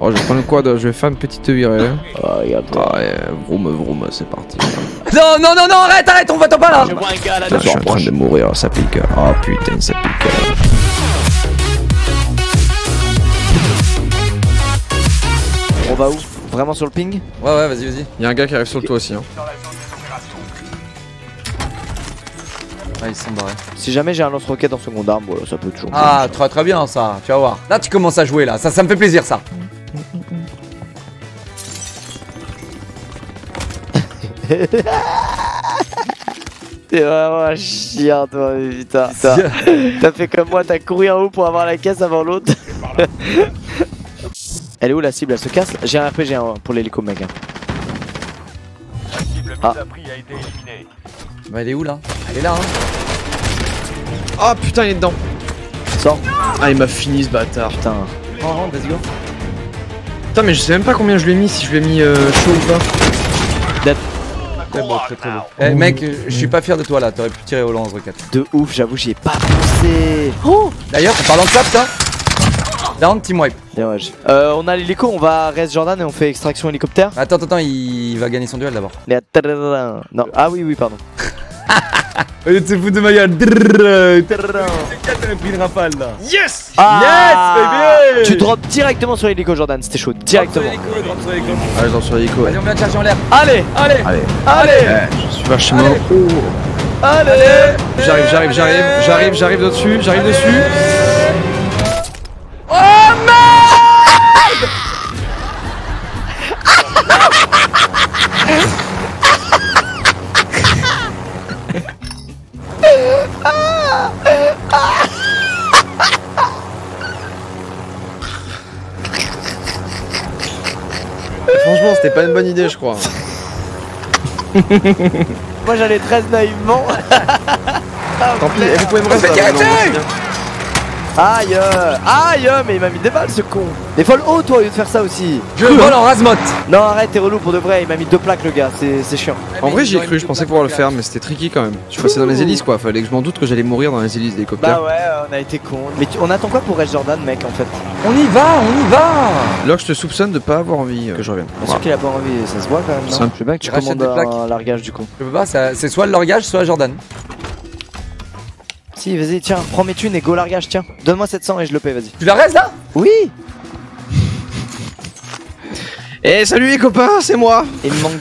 Oh, je vais prendre le quad, je vais faire une petite virée. Oh, regarde Ah, ouais, vroom vroom, c'est parti. Non, non, non, non, arrête, arrête, on va-t'en pas là je suis en train de mourir, ça pique. Oh putain, ça pique. On va où? Vraiment sur le ping? Ouais, ouais, vas-y, vas-y. Y'a un gars qui arrive sur le toit aussi. Hein. Ah, ils sont barrés. Si jamais j'ai un lance-roquette en seconde arme, voilà, ça peut toujours. Ah, très très bien ça, tu vas voir. Là, tu commences à jouer là, ça, ça me fait plaisir ça. T'es vraiment chiant, toi, putain. T'as t'as fait comme moi, t'as couru en haut pour avoir la caisse avant l'autre. Elle est où la cible? Elle se casse? J'ai un RPG hein, pour l'hélico, mec. hein. Ah. Bah, elle est où là? Elle est là, hein. Oh putain, il est dedans. Sors. Ah, il m'a fini ce bâtard. Putain. Oh, oh, vas-y, go. Putain, mais je sais même pas combien je lui ai mis, si je lui ai mis euh, chaud ou pas. Très beau, très très beau. Eh, mec, euh, je suis pas fier de toi là, t'aurais pu tirer au lance-roquette. De ouf, j'avoue, j'y ai pas pensé. Oh D'ailleurs, en parlant de ça, putain. Down, team wipe. J'ai- Euh, on a l'hélico, on va reste Jordan et on fait extraction hélicoptère. Attends, attends, attends, il va gagner son duel d'abord. Non, ah oui, oui, pardon. Il te fout de ma gueule. pris une rafale là. Yes Ah Tu drops directement sur l'hélico, Jordan, c'était chaud. Directement. Ah, j'en suis hélico. Vas-y, on vient te chercher en l'air. Allez Allez, Allez, Allez je suis vachement. Allez. Allez J'arrive, j'arrive, j'arrive, j'arrive, j'arrive dessus, j'arrive dessus. Franchement, c'était pas une bonne idée, je crois. Moi j'allais très naïvement. Tant pis, vous pouvez me rester. Aïe euh, Aïe euh, Mais il m'a mis des balles ce con Mais faut le haut toi au lieu de faire ça aussi Je vole en rasmote. Non arrête t'es relou pour de vrai, il m'a mis deux plaques le gars, c'est c'est chiant. En vrai, j'y ai cru, je pensais pouvoir le faire, mais c'était tricky quand même. Je passais dans les hélices quoi, fallait que je m'en doute que j'allais mourir dans les hélices Bah d'hélicoptère. ouais, euh, on a été con. Mais tu- on attend quoi pour Red Jordan mec en fait? On y va, on y va. Là, je te soupçonne de pas avoir envie euh, que je revienne. Bien sûr qu'il a pas envie, ça se voit quand même. C'est Non? Un- je veux bien que tu commandes des plaques. un largage du coup. Je peux pas, c'est soit le largage, soit Jordan. Si vas-y tiens, prends mes thunes et go largage tiens. Donne-moi 700 et je le paie vas-y. Tu la restes là? Oui Eh, salut les copains, c'est moi Il me manque...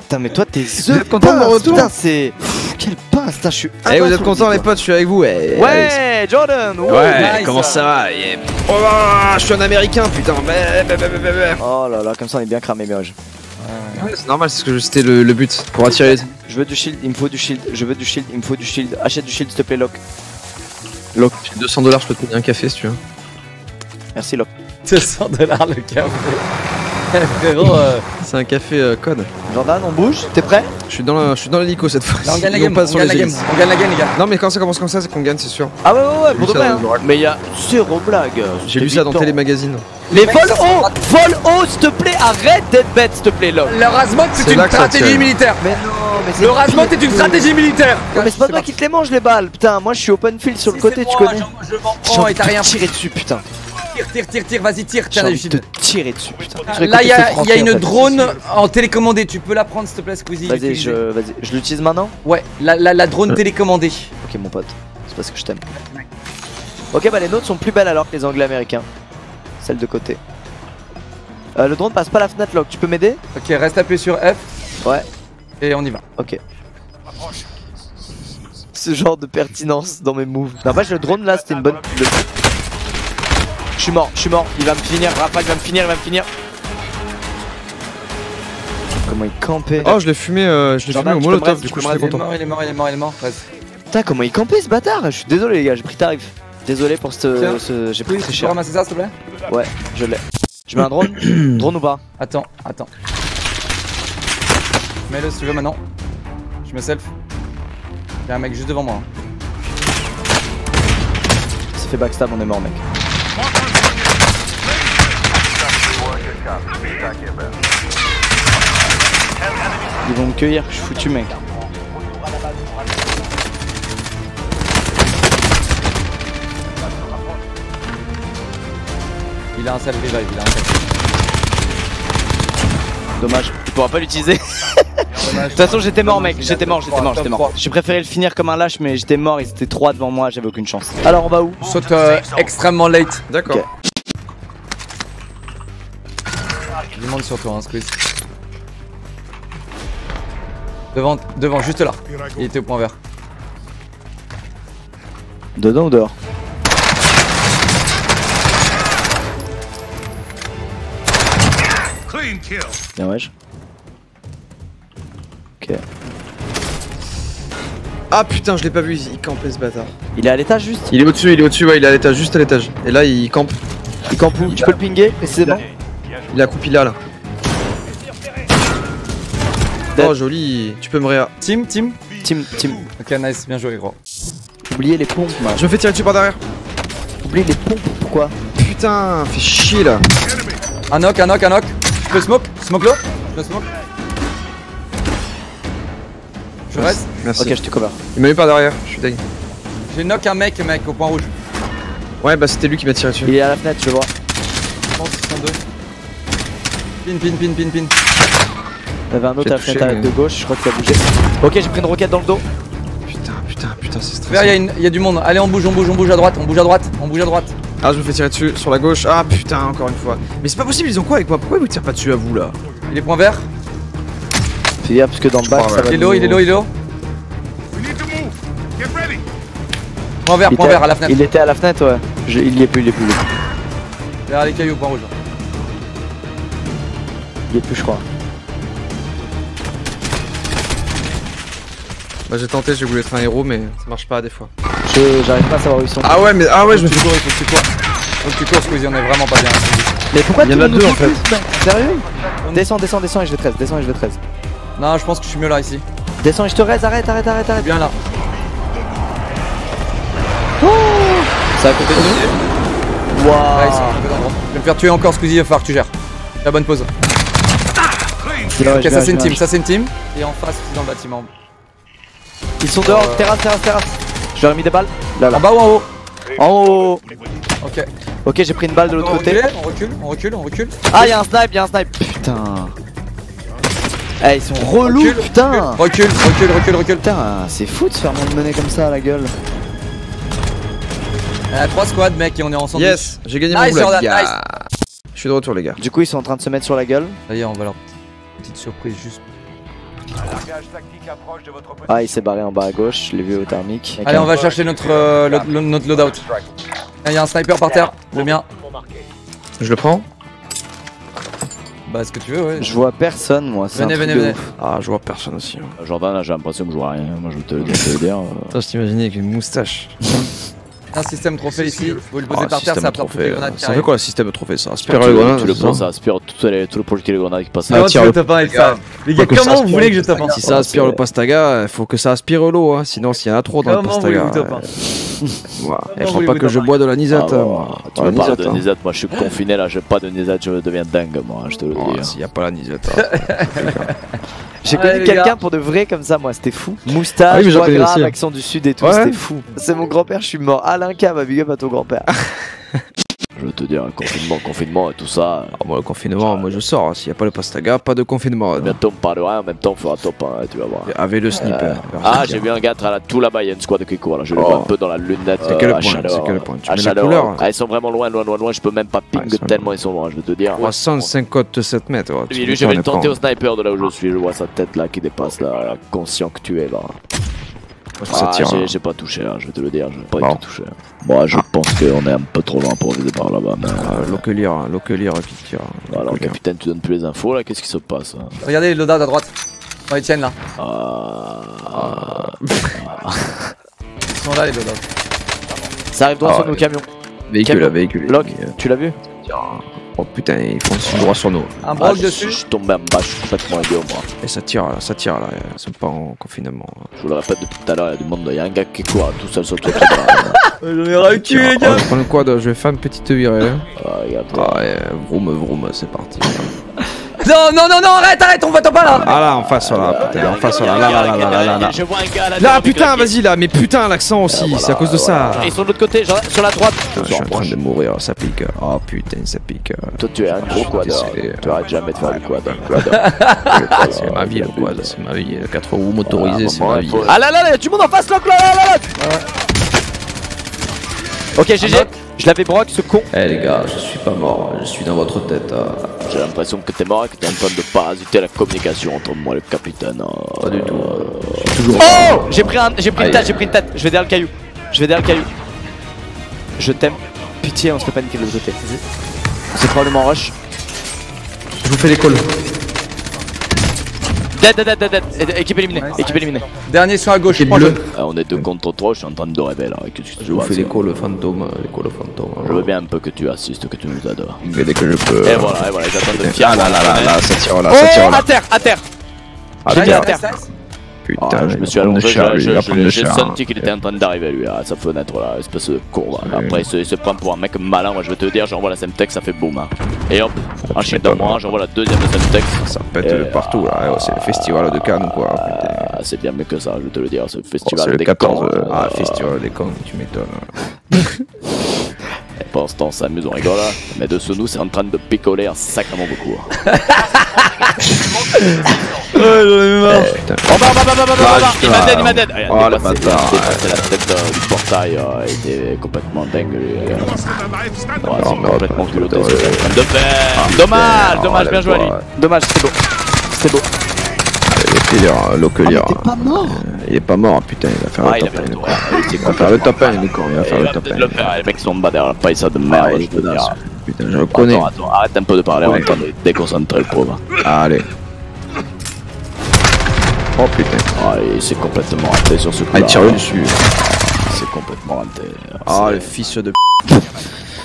Putain mais toi t'es Vous êtes content de mon retour? Putain c'est... Quel pince, putain je suis... Eh, vous êtes contents les potes, je suis avec vous. eh. Ouais Jordan Ouais, ouais, nice. comment ça va yeah. Oh là, je suis un américain, putain. Oh là là, comme ça on est bien cramé Mirage. Ouais, c'est normal, c'est ce que c'était le, le but pour attirer les. Je veux du shield, il me faut du shield, je veux du shield, il me faut du shield. Achète du shield s'il te plaît, Lock. Loc. J'ai 200 dollars, je peux te payer un café si tu veux. Merci, Lock. 200 dollars le café. Frérot, euh, C'est un café euh, code. Jordan, on bouge? T'es prêt? Je suis dans le- je suis dans l'hélico cette fois. on gagne la game, on gagne les la game, hélices. on gagne la game les gars. Non, mais quand ça commence comme ça, c'est qu'on gagne, c'est sûr. Ah ouais, ouais, ouais, pour de vrai. hein. Mais il y a zéro blague. J'ai lu ça dans Télé Télémagazine. Les vols hauts Vol haut, s'il te plaît, arrête d'être bête, s'il te plaît, Lock. Le rasmot c'est une stratégie militaire. Mais non. Le rasmot est une stratégie militaire. Non, mais c'est pas toi qui te les mange les balles, putain. Moi je suis open field sur le côté, tu connais. Je m'en prends et t'as de rien tirer dessus, putain. Tire, tire, tire, tire, vas-y, tire. J'ai Tiens, envie de tirer dessus, putain. Là, il y a, une drone en télécommandé. Tu peux la prendre, s'il te plaît, Squeezie. Vas-y, je, vas-y, je l'utilise maintenant. Ouais, la, la, la drone télécommandée. Ok, mon pote, c'est parce que je t'aime. Ok, bah les nôtres sont plus belles alors que les anglais américains. Celle de côté. Euh, le drone passe pas la fenêtre, Lock. Tu peux m'aider? Ok, reste appuyé sur F. Ouais. Et on y va. Ok. Ce genre de pertinence dans mes moves. Non, le drone là, c'était une bonne. le- Je suis mort, je suis mort. Il va me finir, Rafa, il va me finir, il va me finir. Comment il campait Oh, je l'ai fumé, euh, je l'ai fumé au tu molotov, reste- du tu coup, je suis Il est content. mort, il est mort, il est mort, il est mort. Putain, comment il campait ce bâtard? Je suis désolé, les gars, j'ai pris tarif. Désolé pour ce. J'ai pris Oui, très tu peux cher. ramasser ça, s'il te plaît? Ouais, je l'ai. Je mets un drone Drone ou pas? Attends, attends. Mets-le si tu veux maintenant. Je me self. Il y a un mec juste devant moi. Ça fait backstab, on est mort, mec. Ils vont me cueillir, je suis foutu, mec. Il a un self revive, il a un self. Dommage, tu pourras pas l'utiliser. De toute façon, j'étais mort, mec. J'étais mort, j'étais mort, j'étais mort. J'ai préféré le finir comme un lâche, mais j'étais mort. Ils étaient trois devant moi, j'avais aucune chance. Alors, on va où Saute euh, extrêmement late. D'accord. Ok. Il monte sur toi, hein, Squeeze. Devant, devant, juste là. Il était au point vert. Dedans ou dehors. Bien, wesh. Ok. Ah putain, je l'ai pas vu, il campait ce bâtard. Il est à l'étage juste Il est au-dessus, il est au-dessus, ouais, il est à l'étage, juste à l'étage. Et là, il campe. Il campe où Tu peux le pinguer précisément Il a coupé là, là. Dead. Oh, joli. Tu peux me réa. Team, team. Team, team. Ok, nice, bien joué, gros. Oubliez les pompes, man. Je me fais tirer dessus par derrière. Oubliez les pompes, pourquoi Putain, fais chier là. Un knock, un knock, un knock. Je peux smoke? Smoke l'eau Je peux smoke Je reste. Merci. Ok, je te cover. Il m'a mis par derrière, je suis dingue. J'ai knock un mec, mec, au point rouge. Ouais, bah c'était lui qui m'a tiré dessus. Il est à la fenêtre, je le vois. Je pense qu'ils sont deux. Pin, pin, pin, pin, pin. Il y avait un autre à la fenêtre mais- de gauche, je crois qu'il a bougé. Ok, j'ai pris une roquette dans le dos. Putain, putain, putain, c'est Vert, il y, a stressant. une- il y a du monde. Allez, on bouge, on bouge, on bouge à droite, on bouge à droite, on bouge à droite. Ah, je me fais tirer dessus sur la gauche. Ah putain, encore une fois. Mais c'est pas possible, ils ont quoi avec moi? Pourquoi ils vous tirent pas dessus à vous là? Il est point vert. Fais gaffe parce que dans le bac, ça ouais. va Il est low, il est low, il est low. We need to move. Get ready. Point vert, Il point était- vert à la fenêtre. Il était à la fenêtre, ouais. Je- il y est plus, il y est plus. Derrière les cailloux, point rouge. Il y est plus, je crois. Bah j'ai tenté, j'ai voulu être un héros, mais ça marche pas des fois. J'arrive pas à savoir où ils sont. Ah ouais, mais ah ouais, je me il faut que tu cours. Faut que tu cours, Squeezie, on est vraiment pas bien. Mais pourquoi Il y en a deux, en fait. mec Sérieux? Descends, descends, descends et je vais 13. Descends et je vais 13. Non, je pense que je suis mieux là ici. Descends je te reste, arrête, arrête, arrête, arrête. Bien là. C'est à côté de nous Ouais, Waouh drop. Je vais me faire tuer encore, Squeezie, il va falloir que tu gères. La bonne pause. Ok, ça c'est une team, ça c'est une team. Et en face, c'est dans le bâtiment. Ils sont dehors, Euh. terrasse, terrasse, terrasse. Je leur ai mis des balles. Là, là. En bas ou en haut? En haut Ok. Ok, j'ai pris une balle de l'autre côté. on recule, on recule, on recule. Ah, y'a un snipe, y'a un snipe. Putain. Eh, ils sont relous, Recule, putain. Recule, recule, recule, recule. Putain, c'est fou de se faire mener comme ça à la gueule. Euh, trois squads, mec, et on est ensemble. Yes, j'ai gagné Nice, mon gars. nice. Je suis de retour les gars. Du coup, ils sont en train de se mettre sur la gueule. Est, on va leur petite surprise juste. Ah, il s'est barré en bas à gauche, je l'ai vu au thermique. Allez, on va chercher notre, euh, notre loadout. Il y a un sniper par terre, le mien. Je le prends Bah, ce que tu veux, ouais. Je vois personne, moi. c'est un Venez, truc venez, de venez. ouf. Ah, je vois personne aussi. hein. Jordan, là, j'ai l'impression que je vois rien. Moi, je vais te, je te dire. euh. Putain, je t'imaginais avec une moustache. Un système trophée ici. Vous le posez Ah, par terre, système ça de absorbe toutes trophée. les grenades qui Ça fait arrivent. quoi le système de trophée? Ça aspire Tu les le, grenades tu le c'est prends, ça aspire tout, les, tout le projectile grenade qui passe. Comment Ah, tu tiens, veux le- top 1 avec ça Les gars, Faut que ça comment vous aspire voulez que je top 1 Si ça aspire le pastaga, il faut que ça aspire l'eau, hein. sinon s'il y en a trop dans le Comment pastaga. voulez-vous top 1 Comment Il faut pas que je bois de la nisette. Ah, hein, moi. tu Ah, me parles nisette, de hein. Nizat, moi je suis confiné là, j'ai pas de Nizat, je deviens dingue moi, je te le Oh, dis. hein. S'il y a pas la nisette. hein. J'ai Allez, connu quelqu'un pour de vrai comme ça, moi, c'était fou. Moustache, Ah oui, voix connais grave, aussi, hein. accent du sud et tout, Ouais. c'était fou. C'est mon grand-père, je suis mort. Alain K, va big up à ton grand-père. Je veux te dire, confinement, confinement et tout ça. Ah, moi, le confinement, moi je sors. hein. S'il y a pas le pastaga, pas de confinement. Bientôt on me parle de rien, en même temps on fera top 1, tu vas voir. Avec le sniper. Ah, j'ai vu un gars là, tout là-bas, il y a une squad qui court là, je le Oh. vois un peu dans la lunette. C'est quel euh, quel euh, point? Tu à mets la chaleur. couleur Ah, ils sont vraiment loin, loin, loin, loin, je peux même pas ping Ah, sont tellement ils sont loin, je veux te dire. 357 mètres. ouais. Lui, lui, je vais le tenter au sniper de là où je suis, je vois sa tête là qui dépasse là, conscient que tu es là. Ça Ah, tire. j'ai- hein. j'ai pas touché, hein, je vais te le dire, j'ai pas Bon. du tout touché. Bon, je pense qu'on est un peu trop loin pour viser par là-bas, mais. Ah, Lockelier, hein, Lockelier qui tire. Alors, capitaine, tu donnes plus les infos là, qu'est-ce qui se passe hein Regardez les loadouts à droite. Dans les tiennes là. Ah. Ils sont là les loadouts. Ça arrive droit Ah, sur nos ouais. camions. Véhicule, véhicule. Lock, Euh, tu l'as vu Oh putain, ils foncent droit sur nous. Un Ah, broc je, dessus. je suis tombé en bas, je suis complètement idiot moi. Et ça tire là, ça tire là. Ils sont pas en confinement. Je vous le répète depuis tout à l'heure, il y a du monde, il y a un gars qui court tout seul sur le truc. là. J'en ai cul les Oh, gars. je prends le quad, je vais faire une petite virée. Ah, regarde. Ah, ouais, vroom, vroom, c'est parti. Non, non, non, non, arrête, arrête, on va t'en pas là Ah là, en face, voilà, putain, en face, voilà, là, là, là, là, là, là, là. Je vois un gars là. Là, putain, vas-y, là, mais putain, l'accent aussi, c'est à cause de ça. Ils sont de l'autre côté, genre sur la droite. Je suis en train de mourir, ça pique. Oh putain, ça pique. Toi, tu es un gros c'est- Tu arrêtes jamais de faire du quadre. C'est ma vie, le quad, c'est ma vie. 4 roues motorisées, c'est ma vie. Ah là là, là, tu montes en face, là, là, là, là. Ok, GG. Je l'avais broc, ce con. Eh les gars, je suis pas mort, je suis dans votre tête. J'ai l'impression que t'es mort et que t'es en train de parasiter la communication entre moi et le capitaine. Pas du tout. Oh J'ai pris, un, j'ai pris une tête, j'ai pris une tête. Je vais derrière le caillou. Je vais derrière le caillou. Je t'aime. Pitié, on se fait paniquer de l'autre côté. C'est probablement rush. Je vous fais les calls. Dead, dead, dead, dead, dead. Équipe éliminée. Équipe éliminée. Dernier sur la gauche, Et prends bleu. le. Ah, on est deux contre trois, je suis en train de rêver là. Qu'est-ce que tu Je vous vois fais les calls fantômes, les calls fantômes. Je veux bien un peu que tu assistes, que tu nous adores. Mais dès que je peux. Et voilà, et voilà, j'attends de fier. Ah là là là là, ça tire là, ça tire là. à terre, à terre. Ah, à terre. Putain, Ah, je me suis allongé, j'ai senti qu'il était en train d'arriver lui à sa fenêtre là, espèce de con là. Après il se, il se prend pour un mec malin, moi je vais te dire, j'envoie la Semtex, ça fait boum hein. Et hop, enchaîne de moi, j'envoie la deuxième Semtex. Ça pète Et, de partout là, ouais, c'est le festival de Cannes ou quoi. Ah, c'est bien mieux que ça, je vais te le dire, ce Oh, festival C'est le des 14. cons, euh, Ah, euh, festival des cons, tu m'étonnes. et Pendant ce temps, on s'amuse, on rigole là. Mais de sous nous, c'est en train de picoler un sacrément beaucoup. hein. Oh bah bah bah bah bah bah bah, Ah, Il m'a dead, il m'a dead Oh, Ah, le dépassé- bâtard, dépassé la tête euh, du portail, euh, il était complètement dingue euh. C'est complètement culotté en train de faire Dommage, Oh, dommage, bien joué à lui Dommage, c'était beau C'était beau. Ah, pas mort Il est pas mort, putain, il va faire Ah, le top avait 1. le tour, hein. Il va faire le top 1, Nico, il va faire le va top peut-être 1. le faire, les mecs sont bas derrière la paille, de merde, Ah, je dire. Putain, je le connais. Attends, attends, arrête un peu de parler, on en de déconcentrer le pauvre. Allez. Oh putain. Ah, il s'est complètement raté sur ce coup Ah, il tire le dessus. C'est complètement raté. Ah, le fils de p.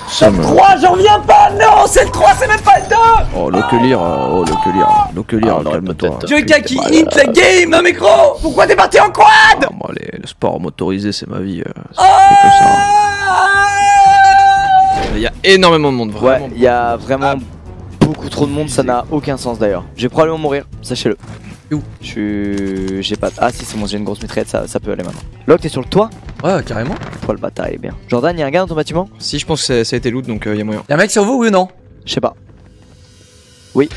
Ça me. 3, j'en reviens pas Non, c'est le 3, c'est même pas le 2 Oh, Lockelier, oh, Lockelier. Lockelier, Ah, on aurait calme-toi. peut-être- Joyka qui hit la game, un micro Pourquoi t'es parti en quad? Ah, moi, les- le sport motorisé, c'est ma vie. euh, Ah que ça. Il y a énormément de monde, Ouais, vraiment. il y a vraiment beaucoup trop de monde, ça n'a aucun sens d'ailleurs. Je vais probablement mourir, sachez-le. Où? Je suis. J'ai pas. Ah si, c'est bon, j'ai une grosse mitraillette, ça, ça peut aller maintenant. Locke, t'es sur le toit? Ouais, carrément. Oh le bâtard, il est bien. Jordan, y'a un gars dans ton bâtiment? Si, je pense que c'est- ça a été loot, donc il y a moyen. Y'a un mec sur vous, oui ou non? Je sais pas. Oui.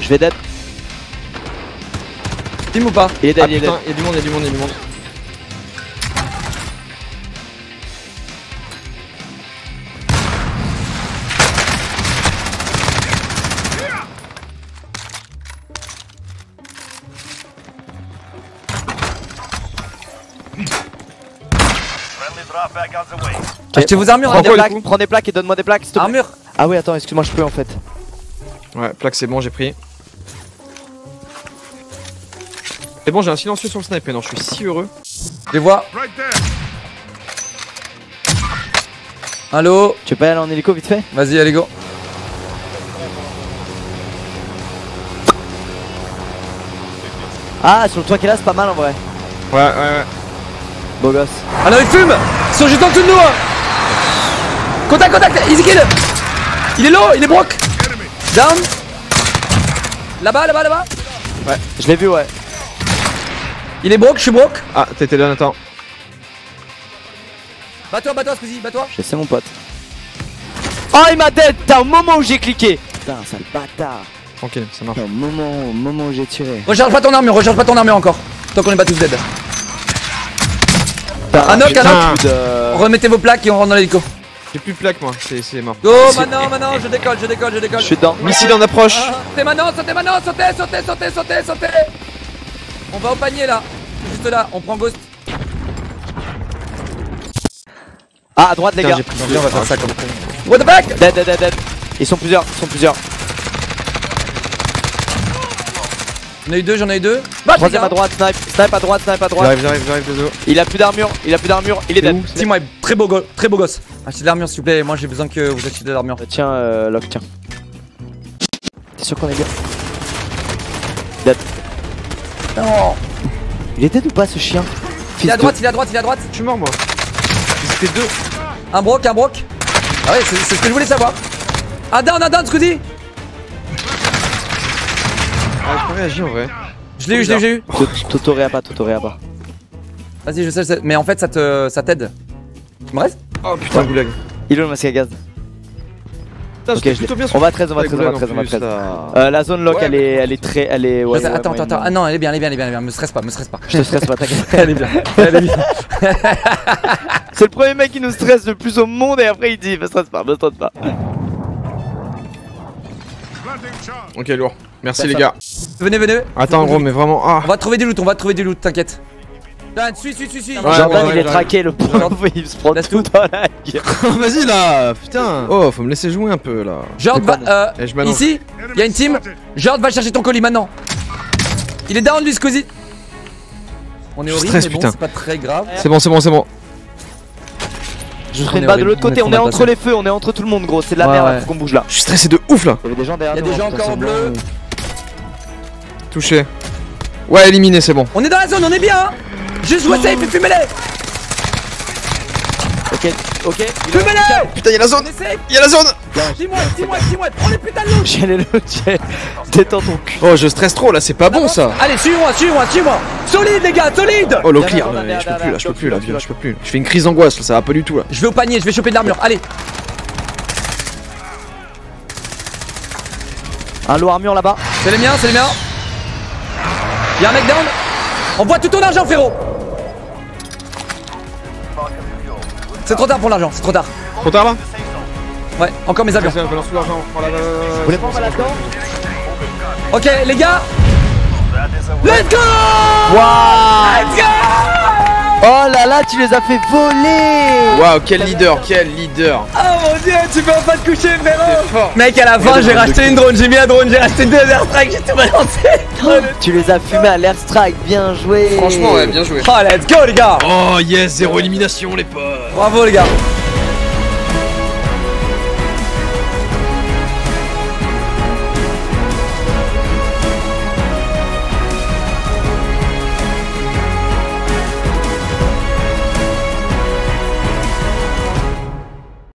Je vais dead. Team ou pas? Il est dead, Ah il est dead. putain, il y a du monde, il y a du monde, il y a du monde. Achetez vos armures, Prends hein, des plaques, prends des plaques et donne-moi des plaques, s'il te plaît. Armure Ah oui, attends, excuse-moi, je peux en fait. Ouais, plaque, c'est bon, j'ai pris. C'est bon, j'ai un silencieux sur le sniper, non, je suis si heureux. Je les vois. There. Allo Tu veux pas y aller en hélico vite fait? Vas-y, allez, go. Ah, sur le toit qui est là, c'est pas mal en vrai. Ouais, ouais, ouais. Beau gosse. Ah non, ils fument Ils sont juste en dessous de nous hein. Contact, contact Easy kill Il est low, il est broke Enemy. Down Là-bas, là-bas, là-bas Je l'ai vu, ouais. Il est broke, je suis broke Ah, t'étais là, Nathan. Bats-toi, bats-toi, Squeezie, bats-toi Je sais mon pote. Oh, il m'a dead T'as au moment où j'ai cliqué Putain, sale bâtard Tranquille, ça marche. Au moment, au moment où j'ai tiré. Recharge pas ton armure, recharge pas ton armure encore Tant qu'on est pas tous dead Un knock, un putain. knock Plus de- Remettez vos plaques et on rentre dans l'hélico J'ai plus de plaque, moi, c'est mort. Go, maintenant, maintenant, je décolle, je décolle, je décolle Je suis dedans. Missile en approche. Ah, Sautez maintenant, sautez maintenant, sautez, sautez, sautez, sautez, sautez On va au panier là Juste là, on prend Ghost Ah, à droite, les gars. j'ai pris Viens, on va faire ça comme What the fuck? Dead, dead, dead, dead. Ils sont plusieurs, ils sont plusieurs. J'en ai eu deux, j'en ai eu deux Bah, Troisième à droite, snipe, snipe à droite, snipe à droite. J'arrive, j'arrive, j'arrive, désolé. Il a plus d'armure, il a plus d'armure, il est dead. Team Wipe, très beau, go- très beau gosse Achetez de l'armure s'il vous plaît, moi j'ai besoin que vous achetiez de l'armure Tiens, euh, Locke, tiens. T'es sûr qu'on est bien Dead. Non Il est dead ou pas ce chien Il est à droite, il est à droite, il est à droite Je suis mort, moi. Ils étaient deux. Un broc, un broc Ah ouais, c'est ce que je voulais savoir Ah, down, ah, down, Scooty Ah, je peux réagir en vrai. Je l'ai eu, je l'ai eu, je l'ai eu. T'autoréa pas, t'autoréa pas. Vas-y, je sais, je sais. Mais en fait, ça te, ça t'aide. Tu me restes Oh putain, goulag. Il est où le masque à gaz Putain, Ok, c'était je plutôt l'ai. bien On va 13, on va 13, on va 13, on va 13. Euh, la zone lock, Ouais, elle est, elle est très, elle est. Ouais, Attends, attends, attends. Ah non, elle est bien, elle est bien, elle est bien, elle est bien. Me stresse pas, me stresse pas. Je te stresse pas, t'inquiète. Elle est bien, elle est bien. C'est le premier mec qui nous stresse le plus au monde et après il dit me stresse pas, me stresse pas. Ok, lourd. Merci les ça- gars. Venez, venez. Attends, gros, mais vraiment. Ah. On va trouver des loot, on va trouver des loot, t'inquiète. Dan, suis, suis, suis, suis. Ouais, Jordan ouais, il est traqué, le pauvre, il se prend tout dans la gueule. Vas-y là, putain. Oh, faut me laisser jouer un peu là. Jord va. Euh, Et je m'annonce. ici, il y a une team. Jord va chercher ton colis maintenant. Il est down, lui, Squeezie. On est Je horrible, stresse, mais bon, putain. c'est pas très grave. C'est bon, c'est bon, c'est bon. Je est pas de l'autre côté, on est entre les feux, on est entre tout le monde gros, c'est de la Ouais, merde, ouais. faut qu'on bouge là. Je suis stressé de ouf là. Il y avait des gens derrière Il y a des gens hein, encore en bleu. Touché. Ouais, éliminé, c'est bon. On est dans la zone, on est bien. hein. Juste jouer safe et fumez-les. Ok, ok. Fumez-les. Putain, y'a la On zone. Y'a la zone. Dis-moi, dis-moi, dis-moi. Prends les putains de loot. J'ai les loot, j'ai. Détends ton cul. Oh, je stresse trop là, c'est pas bon ça. Allez, suis-moi, suis-moi, suis-moi. Solide, les gars, solide. Oh, low Derrière, clear, je peux plus là, je peux plus là, je peux plus. Je fais une crise d'angoisse là, ça va pas du tout là. Je vais au panier, je vais choper de l'armure. Allez. Un lot armure là-bas. C'est les miens, c'est les miens. Y'a un mec down. Envoie tout ton argent, frérot. C'est trop tard pour l'argent, c'est trop tard. Trop tard là Ouais, encore mes avions. Ok, les gars. Let's go Let's go Oh là là, tu les as fait voler. Waouh, quel leader, quel leader. Oh mon dieu, tu peux pas te coucher, frérot. Mec, à la fin, j'ai racheté une drone, j'ai mis un drone, j'ai racheté deux airstrikes, j'ai tout balancé. Tu les as fumés à l'airstrike, bien joué. Franchement, ouais, bien joué. Oh, let's go, les gars. Oh yes, zéro élimination les potes. Bravo, les gars